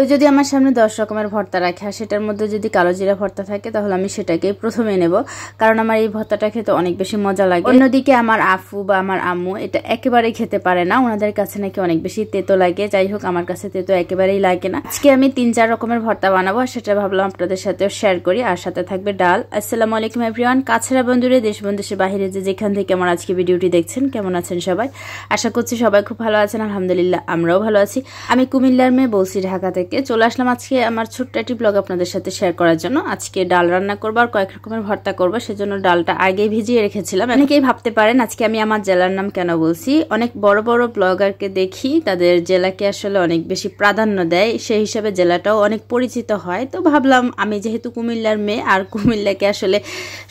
তো যদি আমার সামনে দশ রকমের ভর্তা রাখে আর সেটার মধ্যে যদি কালো জিরা ভর্তা থাকে, তাহলে আমি সেটাকে প্রথমে নেব। কারণ আমার এই ভর্তাটা খেতে অনেক বেশি মজা লাগে। অন্যদিকে আমার আফু বা আমার আম্মু এটা একেবারেই খেতে পারে না। ওনাদের কাছে নাকি অনেক বেশি তেতো লাগে। যাই হোক, আমার কাছে তেতো একেবারেই লাগে না। আজকে আমি তিন চার রকমের ভর্তা বানাবো আর সেটা ভাবলাম আপনাদের সাথেও শেয়ার করি। আর সাথে থাকবে ডাল। আসসালামু আলাইকুম এভরিওয়ান কাছেরা বন্ধুরে, দেশ বন্ধুদের বাহিরে যে যেখান থেকে আমার আজকে ভিডিওটি দেখছেন, কেমন আছেন সবাই? আশা করছি সবাই খুব ভালো আছেন। আলহামদুলিল্লাহ, আমরাও ভালো আছি। আমি কুমিল্লার মেয়ে বলছি ঢাকা থেকে। চলে আসলাম আজকে আমার ছোট্ট একটি ব্লগ আপনাদের সাথে শেয়ার করার জন্য। আজকে ডাল রান্না করব আর কয়েক রকমের ভর্তা করব, সেজন্য ডালটা আগে ভিজিয়ে রেখেছিলাম। অনেকেই ভাবতে পারেন আজকে আমি আমার জেলার নাম কেন বলছি। অনেক বড় বড় ব্লগারকে দেখি, তাদের জেলাকে আসলে অনেক বেশি প্রাধান্য দেয়। সেই হিসাবে জেলাটাও অনেক পরিচিত হয়। তো ভাবলাম, আমি যেহেতু কুমিল্লার মেয়ে, আর কুমিল্লাকে আসলে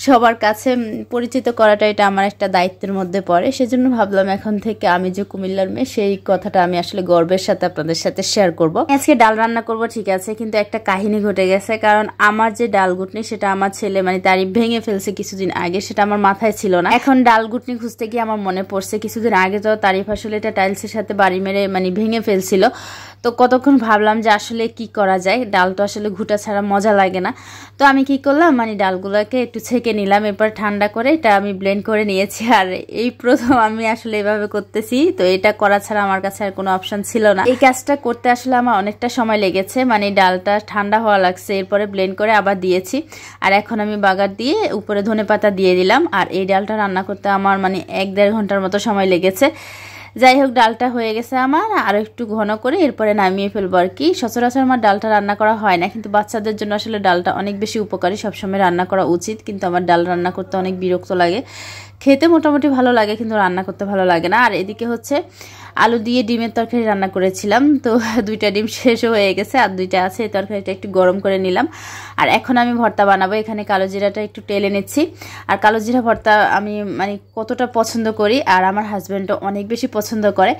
সবার কাছে পরিচিত করাটা এটা আমার একটা দায়িত্বের মধ্যে পড়ে। সেজন্য ভাবলাম এখন থেকে আমি যে কুমিল্লার মেয়ে, সেই কথাটা আমি আসলে গর্বের সাথে আপনাদের সাথে শেয়ার করব। আজকে ডাল রান্না করব, ঠিক আছে, কিন্তু একটা কাহিনী ঘটে গেছে। কারণ আমার যে ডাল গুটনি, সেটা আমার ছেলে মানে তারিফ ভেঙে ফেলছে কিছুদিন আগে, সেটা আমার মাথায় ছিল না। এখন ডাল গুটনি খুঁজতে গিয়ে আমার মনে পড়ছে, কিছুদিন আগে তো তারিফ আসলে এটা টাইলসের সাথে বাড়ি মেরে মানে ভেঙে ফেলছিল। তো কতক্ষণ ভাবলাম যে আসলে কি করা যায়? ডাল তো আসলে ঘুটা ছাড়া মজা লাগে না। তো আমি কি করলাম? মানে ডালগুলোকে একটু ছেঁকে নিলাম, এরপর ঠান্ডা করে এটা আমি ব্লেন্ড করে নিয়েছি। আর এই প্রথম আমি আসলে এভাবে করতেছি, তো এটা করা ছাড়া আমার কাছে আর কোনো অপশন ছিল না। এই কাজটা করতে আসলে আমার অনেকটা সময় লেগেছে মানে ডালটা ঠান্ডা হওয়া লাগছে, এরপরে ব্লেন্ড করে আবার দিয়েছি। আর এখন আমি বাগার দিয়ে উপরে ধনে পাতা দিয়ে দিলাম। আর এই ডালটা রান্না করতে আমার মানে এক দেড় ঘণ্টার মতো সময় লেগেছে। যাই হোক, ডালটা হয়ে গেছে আমার। আরও একটু ঘন করে এরপরে নামিয়ে ফেলব আর কি। সচরাচর আমার ডালটা রান্না করা হয় না, কিন্তু বাচ্চাদের জন্য আসলে ডালটা অনেক বেশি উপকারী। সবসময় রান্না করা উচিত, কিন্তু আমার ডাল রান্না করতে অনেক বিরক্ত লাগে। খেতে মোটামুটি ভালো লাগে, কিন্তু রান্না করতে ভালো লাগে না। আর এদিকে হচ্ছে আলু দিয়ে ডিমের তরকারি রান্না করেছিলাম। তো দুইটা ডিম শেষও হয়ে গেছে আর দুইটা আছে এই তরকারিটা একটু গরম করে নিলাম। আর এখন আমি ভর্তা বানাবো এখানে কালো জিরাটা একটু টেলে নিচ্ছি। আর কালো জিরা ভর্তা আমি মানে কতটা পছন্দ করি আর আমার হাজব্যান্ডও অনেক বেশি পছন্দ করে।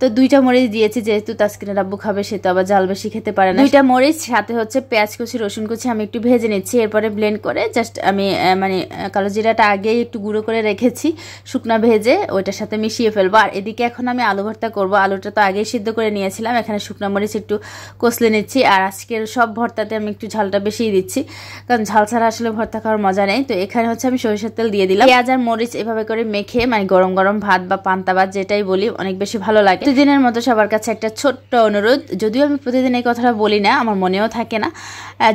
তো দুইটা মরিচ দিয়েছি যেহেতু তাস্কিনের আব্বু খাবে সে তো আবার জাল বেশি খেতে পারে না। দুইটা মরিচ সাথে হচ্ছে পেঁয়াজ কুচি রসুন কুচি আমি একটু ভেজে নিচ্ছি এরপরে ব্লেন্ড করে জাস্ট আমি মানে কালো জিরাটা আগেই একটু গুঁড়ো করে রেখেছি শুকনা ভেজে ওইটার সাথে মিশিয়ে ফেলব। আর এদিকে এখন আমি আলু ভর্তা করব। আলুটা তো আগেই সিদ্ধ করে নিয়েছিলাম। এখানে শুকনো মরিচ একটু কষলে নিচ্ছি। আর আজকের সব ভর্তাতে আমি একটু ঝালটা বেশিই দিচ্ছি। কারণ ঝাল ছাড়া আসলে ভর্তা খাওয়ার মজা নেই। তো এখানে হচ্ছে আমি সরিষার তেল দিয়ে দিলাম। পেঁয়াজ আর মরিচ এভাবে করে মেখে মানে গরম গরম ভাত বা পান্তা ভাত যেটাই বলি, অনেক বেশি ভালো লাগে। প্রতিদিনের মতো সবার কাছে একটা ছোট্ট অনুরোধ। যদিও আমি প্রতিদিন এই কথাটা বলি না, আমার মনেও থাকে না।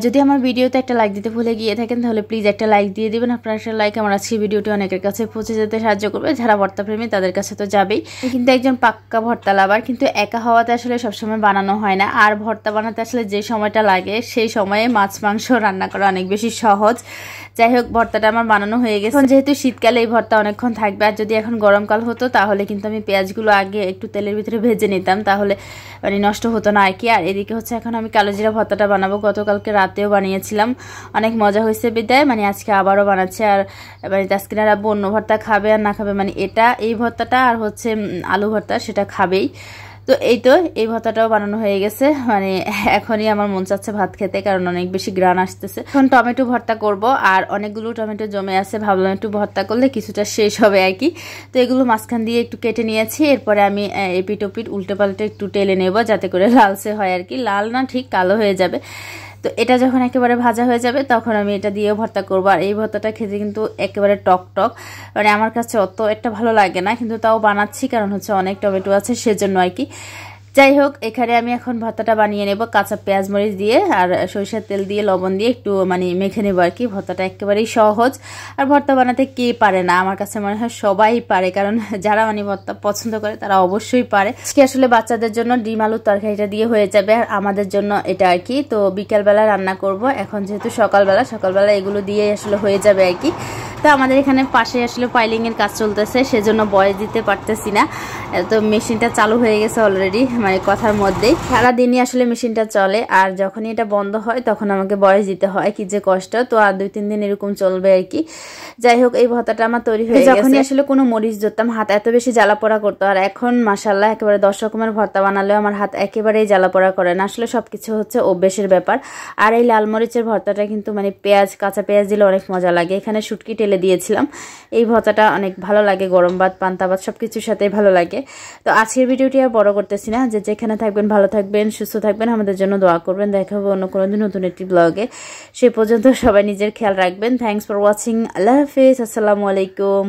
যদি আমার ভিডিওতে একটা লাইক দিতে ভুলে গিয়ে থাকেন, তাহলে প্লিজ একটা লাইক দিয়ে দিবেন। আপনার একটা লাইক আমার আজকে ভিডিওটি অনেকের কাছে পৌঁছে যেতে সাহায্য করবে। যারা ভর্তা প্রেমী তাদের কাছে তো যাবেই। কিন্তু একজন পাক্কা ভর্তা লাভার, কিন্তু একা হওয়াতে আসলে সবসময় বানানো হয় না। আর ভর্তা বানাতে আসলে যে সময়টা লাগে, সেই সময়ে মাছ, মাংস রান্না করা অনেক বেশি সহজ। যাই হোক, ভর্তাটা আমার বানানো হয়ে গেছে। যেহেতু শীতকালে এই ভর্তা অনেকক্ষণ থাকবে, আর যদি এখন গরমকাল হতো, তাহলে কিন্তু আমি পেঁয়াজগুলো আগে একটু তেলের ভিতরে ভেজে নিতাম। তাহলে মানে নষ্ট হতো না আর কি। আর এদিকে হচ্ছে এখন আমি কালো জিরা ভর্তাটা বানাবো। গতকালকে রাতেও বানিয়েছিলাম। অনেক মজা হয়েছে বিদায়। মানে আজকে আবারও বানাচ্ছে। আর মানে তাস্কিনার আব্বু অন্য ভর্তা খাবে আর না খাবে মানে এটা, এই ভর্তাটা আর হচ্ছে আলু ভর্তা, সেটা খাবেই। তো এই তো, এই ভর্তাটাও বানানো হয়ে গেছে। মানে এখনই আমার মন চাচ্ছে ভাত খেতে, কারণ অনেক বেশি গ্রান আসতেছে। এখন টমেটো ভর্তা করব, আর অনেকগুলো টমেটো জমে আছে। ভাবলাম একটু ভর্তা করলে কিছুটা শেষ হবে আর কি। তো এগুলো মাঝখান দিয়ে একটু কেটে নিয়েছি। এরপরে আমি এপিট ওপিট উল্টে পাল্টে একটু টেলে নেব, যাতে করে লালসে হয় আর কি। লাল না ঠিক কালো হয়ে যাবে। তো এটা যখন একেবারে ভাজা হয়ে যাবে, তখন আমি এটা দিয়ে ভর্তা করব। আর এই ভর্তাটা খেতে কিন্তু একেবারে টক টক মানে আমার কাছে অত একটা ভালো লাগে না, কিন্তু তাও বানাচ্ছি, কারণ হচ্ছে অনেক টমেটো আছে, সেজন্য আর কি। যাই হোক এখানে আমি এখন ভর্তাটা বানিয়ে নেব। কাঁচা পেঁয়াজ মরিচ দিয়ে আর সরিষার তেল দিয়ে লবণ দিয়ে একটু মানে মেখে নেব আর কি। ভর্তাটা একেবারেই সহজ। আর ভর্তা বানাতে কে পারে না? আমার কাছে মনে হয় সবাই পারে, কারণ যারা মানে ভর্তা পছন্দ করে তারা অবশ্যই পারে। আজকে আসলে বাচ্চাদের জন্য ডিম আলুর তরকারিটা দিয়ে হয়ে যাবে আর আমাদের জন্য এটা আর কি। তো বিকালবেলা রান্না করব। এখন যেহেতু সকালবেলা সকালবেলা এগুলো দিয়ে আসলে হয়ে যাবে আর কি। তো আমাদের এখানে পাশে আসলে পাইলিংয়ের কাজ চলতেছে সেজন্য বয়স দিতে পারতেছি না। তো মেশিনটা চালু হয়ে গেছে অলরেডি মানে কথার মধ্যেই। সারাদিনই আসলে মেশিনটা চলে আর যখনই এটা বন্ধ হয় তখন আমাকে বয়স দিতে হয় কি যে কষ্ট তো আর দুই তিন দিন এরকম চলবে আর কি। যাই হোক এই ভর্তাটা আমার তৈরি হয়ে যখনই আসলে কোনো মরিচ ধরতাম হাত এত বেশি জ্বালা পোড়া করতো আর এখন মাসাল্লাহ একেবারে দশ রকমের ভর্তা বানালেও আমার হাত একেবারেই জ্বালা পোড়া করে না। আসলে সবকিছু হচ্ছে অভ্যেসের ব্যাপার। আর এই লাল মরিচের ভর্তাটা কিন্তু মানে পেঁয়াজ কাঁচা পেঁয়াজ দিলে অনেক মজা লাগে। এখানে শুটকি টেলে ফেলে দিয়েছিলাম। এই ভর্তাটা অনেক ভালো লাগে, গরম ভাত, পান্তা ভাত সব কিছুর সাথেই ভালো লাগে। তো আজকের ভিডিওটি আর বড় করতেছি না, যে যেখানে থাকবেন, ভালো থাকবেন, সুস্থ থাকবেন, আমাদের জন্য দোয়া করবেন। দেখা হবে অন্য কোনো দিন নতুন একটি ব্লগে সে পর্যন্ত সবাই নিজের খেয়াল রাখবেন। থ্যাংকস ফর ওয়াচিং আল্লাহ হাফিজ। আসসালামু আলাইকুম।